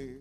here.